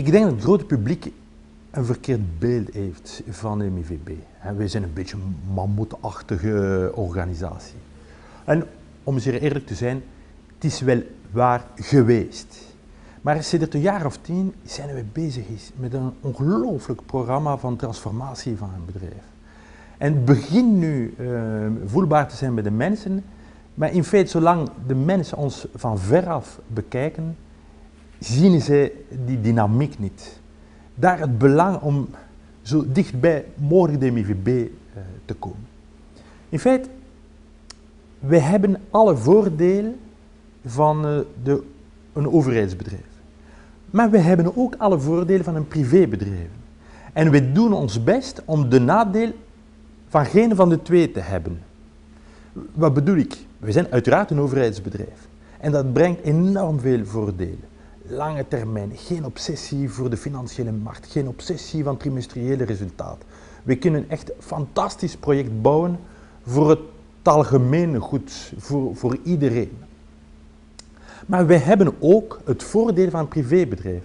Ik denk dat het grote publiek een verkeerd beeld heeft van de MIVB. Wij zijn een beetje een mammoetachtige organisatie. En om zeer eerlijk te zijn, het is wel waar geweest. Maar sinds een jaar of tien zijn we bezig met een ongelooflijk programma van transformatie van een bedrijf. En het begint nu uh, voelbaar te zijn bij de mensen, maar in feite, zolang de mensen ons van veraf bekijken, zien ze die dynamiek niet. Daar het belang om zo dichtbij mogelijk de MIVB uh, te komen. In feite, we hebben alle voordelen van uh, de, een overheidsbedrijf. Maar we hebben ook alle voordelen van een privébedrijf. En we doen ons best om de nadeel van geen van de twee te hebben. Wat bedoel ik? We zijn uiteraard een overheidsbedrijf. En dat brengt enorm veel voordelen. Lange termijn, geen obsessie voor de financiële markt, geen obsessie van trimestriële resultaat. We kunnen echt fantastisch project bouwen voor het algemene goed, voor, voor iedereen. Maar wij hebben ook het voordeel van een privébedrijf.